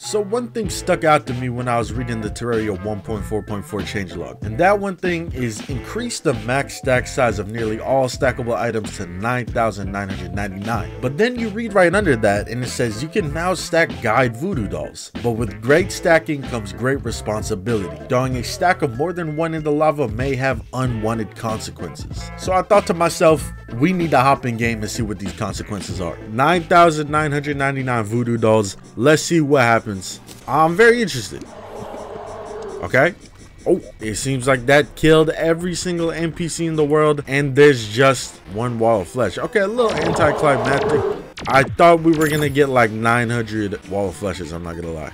So one thing stuck out to me when I was reading the Terraria 1.4.4 changelog, and that one thing is increase the max stack size of nearly all stackable items to 9,999. But then you read right under that and it says you can now stack guide voodoo dolls. But with great stacking comes great responsibility. Throwing a stack of more than one in the lava may have unwanted consequences. So I thought to myself, we need to hop in game and see what these consequences are. 9,999 voodoo dolls. Let's see what happens. I'm very interested. Okay. Oh, it seems like that killed every single NPC in the world, and there's just one wall of flesh. Okay, a little anticlimactic. I thought we were gonna get like 900 wall of fleshes, I'm not gonna lie.